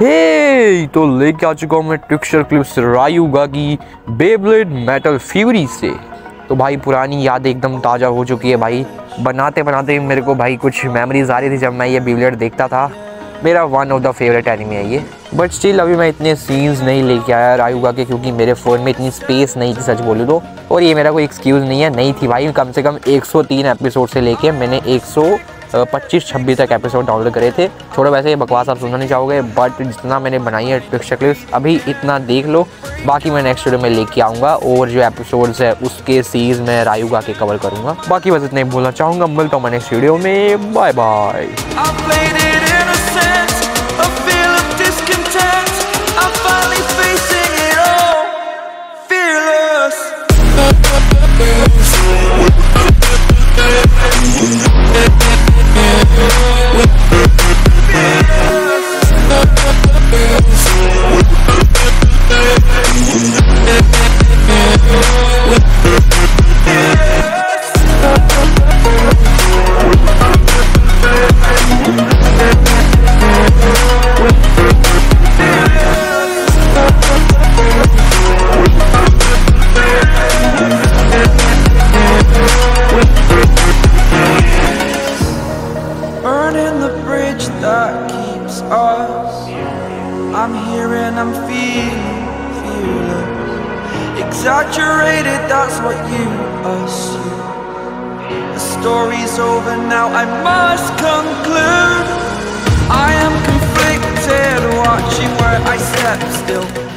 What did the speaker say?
हे तो लेके आ चुका हूँ मैं टेक्सचर क्लिप्स रायुगा की बेब्लेड मेटल फ्यूरी से। तो भाई, पुरानी याद एकदम ताज़ा हो चुकी है भाई। बनाते बनाते मेरे को भाई कुछ मेमोरीज आ रही थी जब मैं ये बेब्लेड देखता था। मेरा one of the favourite anime है ये। बट स्टिल अभी मैं इतने सीन्स नहीं लेके आया रायुगा के क्योंकि मेरे फ़ोन में इतनी स्पेस नहीं थी, सच बोलूँ तो। और ये मेरा कोई एक्सक्यूज़ नहीं है, नहीं थी भाई। कम से कम 103 एपिसोड से लेके मैंने 100 पच्चीस, छब्बीस तक एपिसोड डाउनलोड करे थे। छोड़ो, वैसे ये बकवास आप सुनना नहीं चाहोगे बट जितना मैंने बनाई है पिक्चर क्लिप्स अभी इतना देख लो। बाकी मैं नेक्स्ट वीडियो में लेके आऊँगा और जो एपिसोड्स है, उसके सीरीज़ में रायुगा के कवर करूँगा। बाकी बस इतना ही बोलना चाहूँगा। मिलता हूँ मैं नेक्स्ट वीडियो में। Bye bye Burning the bridge that keeps us. I'm here and I'm feeling fearless. Exaggerated, that's what you assume. The story's over now, I must conclude. I am conflicted, watching where I step still.